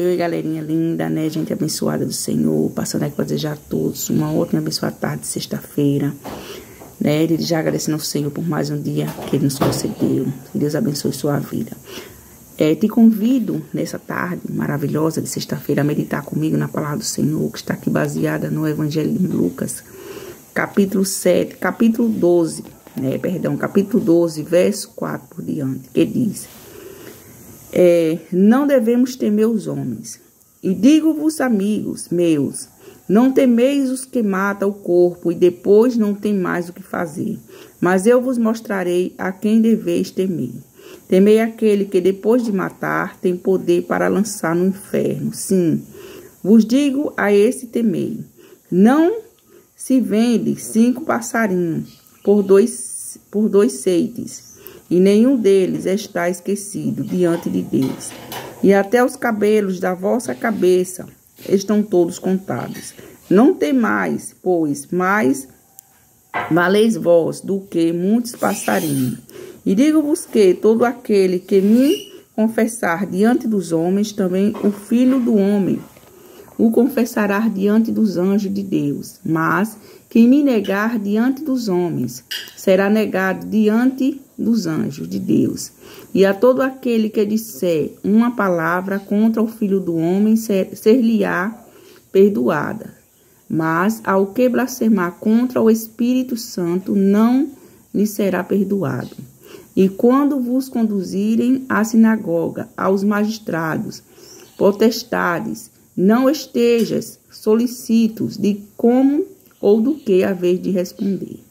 Oi, galerinha linda, né? Gente abençoada do Senhor. Passando aqui para desejar a todos uma ótima abençoada tarde de sexta-feira. Né? Ele já agradecendo ao Senhor por mais um dia que Ele nos concedeu. Que Deus abençoe sua vida. É, te convido nessa tarde maravilhosa de sexta-feira a meditar comigo na palavra do Senhor, que está aqui baseada no Evangelho de Lucas, capítulo 7, capítulo 12, né? Perdão, capítulo 12, verso 4 por diante, que diz é, não devemos temer os homens. E digo-vos, amigos meus, não temeis os que matam o corpo e depois não tem mais o que fazer. Mas eu vos mostrarei a quem deveis temer. Temei aquele que depois de matar tem poder para lançar no inferno. Sim, vos digo a esse temei. Não se vende cinco passarinhos por dois, por dois ceites e nenhum deles está esquecido diante de Deus. E até os cabelos da vossa cabeça estão todos contados. Não temais, pois, mais valeis vós do que muitos passarinhos. E digo-vos que todo aquele que me confessar diante dos homens, também o Filho do Homem o confessará diante dos anjos de Deus. Mas quem me negar diante dos homens será negado diante dos anjos de Deus. E a todo aquele que disser uma palavra contra o Filho do Homem, ser-lhe-á perdoada. Mas ao que blasfemar contra o Espírito Santo, não lhe será perdoado. E quando vos conduzirem à sinagoga, aos magistrados, potestades, não estejas solicitos de como ou do que a vez de responder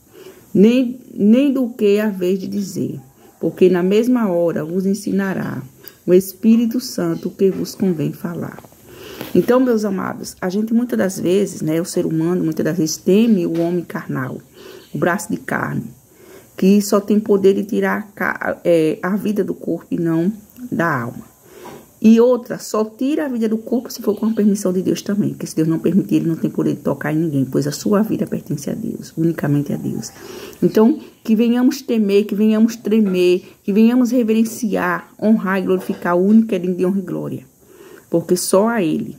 nem, nem do que a vez de dizer, porque na mesma hora vos ensinará o Espírito Santo que vos convém falar. Então, meus amados, a gente muitas das vezes, né, o ser humano muitas das vezes teme o homem carnal, o braço de carne, que só tem poder de tirar a, é, a vida do corpo e não da alma. E outra, só tira a vida do corpo se for com a permissão de Deus também. Porque se Deus não permitir, ele não tem poder de tocar em ninguém, pois a sua vida pertence a Deus, unicamente a Deus. Então, que venhamos temer, que venhamos tremer, que venhamos reverenciar, honrar e glorificar o único que é de honra e glória. Porque só a Ele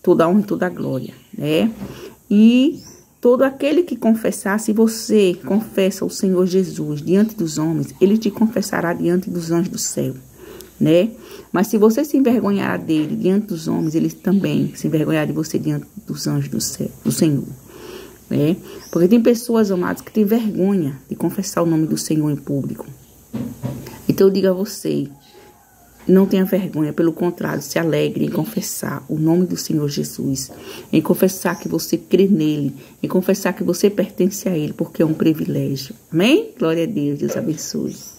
toda a honra e toda a glória, né? E todo aquele que confessar, se você confessa o Senhor Jesus diante dos homens, ele te confessará diante dos anjos do céu né? Mas se você se envergonhar dele diante dos homens, ele também se envergonhar de você diante dos anjos do, céu, do Senhor, né? Porque tem pessoas, amadas, que têm vergonha de confessar o nome do Senhor em público. Então eu digo a você, não tenha vergonha, pelo contrário, se alegre em confessar o nome do Senhor Jesus, em confessar que você crê nele, em confessar que você pertence a ele, porque é um privilégio. Amém? Glória a Deus, Deus abençoe.